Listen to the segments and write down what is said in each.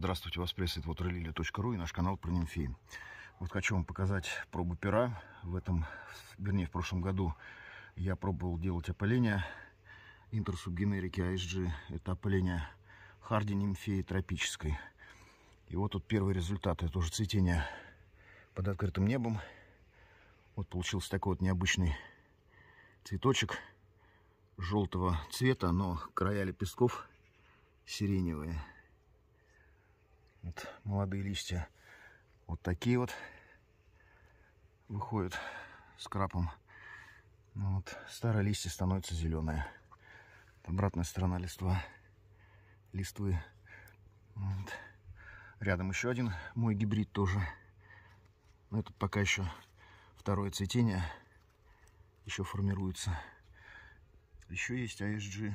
Здравствуйте, вас приветствует waterlily.ru и наш канал про нимфеи. Вот хочу вам показать пробу пера. В этом, вернее, в прошлом году я пробовал делать опыление интерсубгенерики ASG. Это опыление харди нимфеи тропической. И вот тут первый результат. Это уже цветение под открытым небом. Вот получился такой вот необычный цветочек желтого цвета, но края лепестков сиреневые. Вот молодые листья вот такие вот выходят с крапом. Ну вот, старые листья становятся зеленые. Обратная сторона листва, листвы. Вот. Рядом еще один мой гибрид тоже. Но этот пока еще второе цветение еще формируется. Еще есть ASG.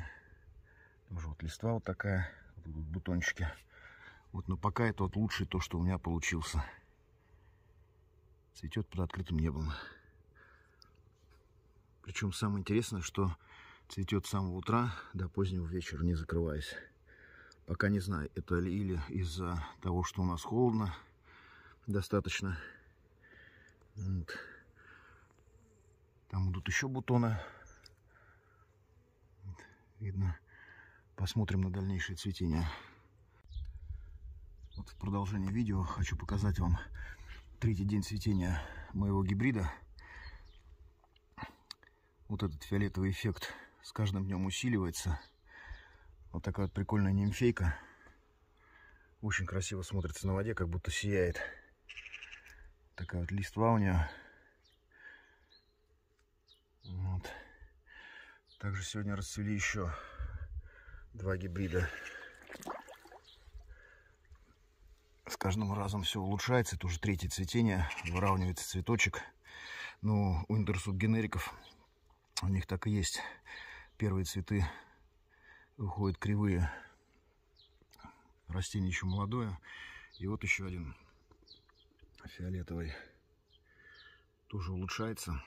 Тоже вот листва вот такая, вот бутончики. Вот, но пока это вот лучшее то, что у меня получился. Цветет под открытым небом. Причем самое интересное, что цветет с самого утра до позднего вечера, не закрываясь. Пока не знаю, это ли или из-за того, что у нас холодно достаточно. Вот. Там идут еще бутоны. Видно. Посмотрим на дальнейшее цветение. Вот в продолжение видео хочу показать вам третий день цветения моего гибрида. Вот этот фиолетовый эффект с каждым днем усиливается. Вот такая вот прикольная нимфейка. Очень красиво смотрится на воде, как будто сияет. Такая вот листва у нее. Вот. Также сегодня расцвели еще два гибрида. С каждым разом все улучшается. Это уже третье цветение. Выравнивается цветочек. Но у интерсуб генериков у них так и есть. Первые цветы выходят кривые. Растение еще молодое. И вот еще один фиолетовый. Тоже улучшается.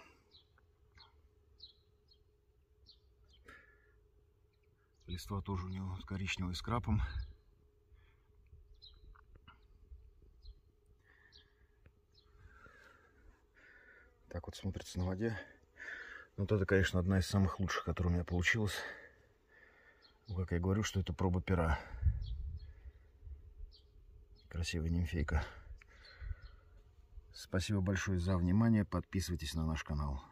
Листва тоже у него коричневый с крапом. Так вот смотрится на воде. Ну, вот это, конечно, одна из самых лучших, которая у меня получилась. Ну, как я говорю, что это проба пера. Красивая нимфейка. Спасибо большое за внимание. Подписывайтесь на наш канал.